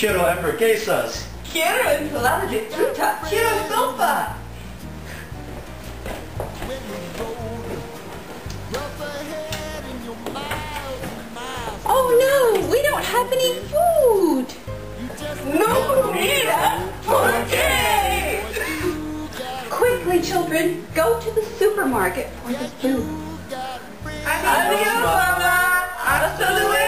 Quiero hamburguesas. Quiero ensalada de fruta. Quiero sopa. Oh no, we don't have any food. No comida. ¿Por qué? Quickly, children, go to the supermarket for the food. Adiós, mamá. Hasta luego.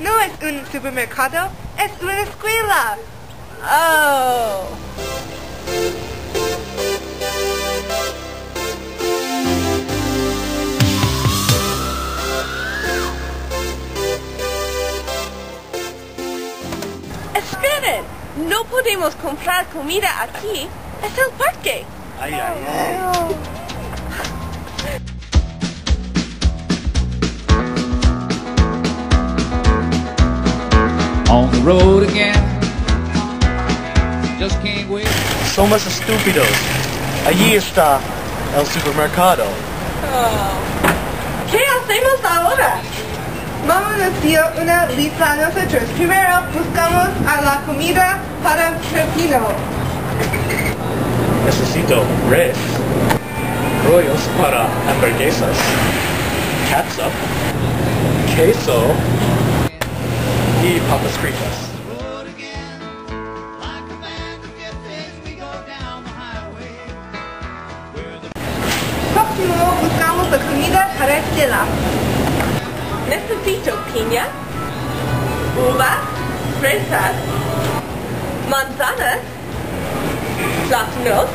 No es un supermercado, es una escuela. Oh. Esperen, no podemos comprar comida aquí, es el parque. Ay, ay, ay. on road again. Just can't wait. Somos estúpidos. Allí está el supermercado. ¿Qué hacemos ahora? Vamos a hacer una lista nosotros. Primero buscamos a la comida para Pepino. Necesito res. Rollos para hamburguesas. Catsup. Queso. Y papas fritas. Próximo buscamos la comida para Estela. Necesito piña, uvas, fresas, manzanas, plátanos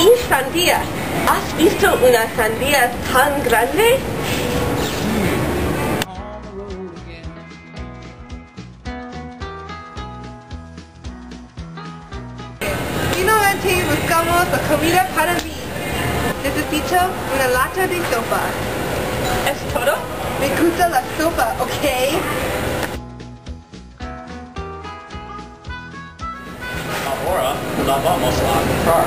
y sandías. ¿Has visto una sandía tan grande? Comida para mí. Necesito una lata de sopa. ¿Es todo? Me gusta la sopa, ¿ok? Ahora la vamos a comprar.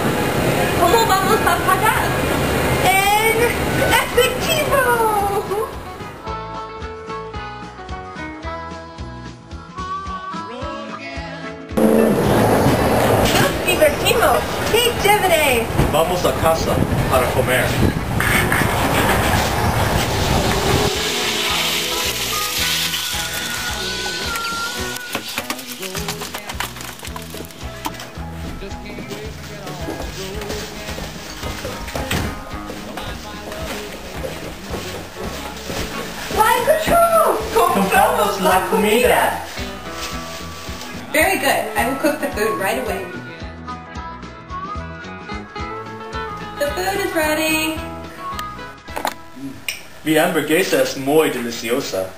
¿Cómo vamos a pagar? En efectivo. Divertimos. ¡Qué chévere! Vamos a casa para comer. Just can't wait to get on the road again. Flight control! Compramos la comida. Very good. I will cook the food right away. The food is ready. Mi hamburguesa es muy deliciosa.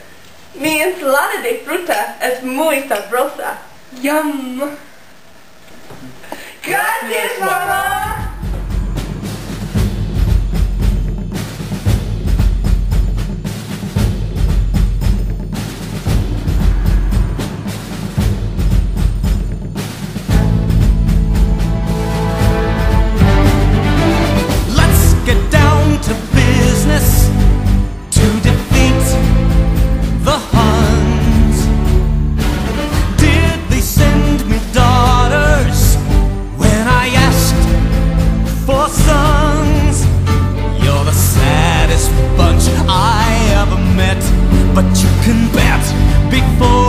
Mi ensalada de fruta es muy sabrosa. Yum! Gracias, mamá. sons. You're the saddest bunch I ever met, but you can bet before.